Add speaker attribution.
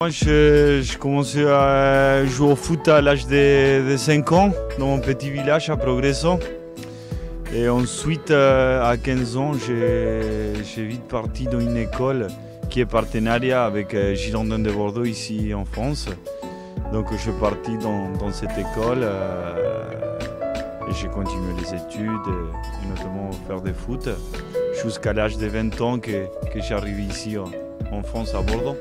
Speaker 1: Moi, j'ai commencé à jouer au foot à l'âge de, de, 5 ans dans mon petit village à Progresso. Et ensuite, euh, à 15 ans, j'ai vite parti dans une école qui est partenariat avec euh, Girondin de Bordeaux ici en France. Donc je suis parti dans, cette école euh, et j'ai continué les études, et notamment faire des foot, jusqu'à l'âge de 20 ans que j'arrive ici en France à Bordeaux.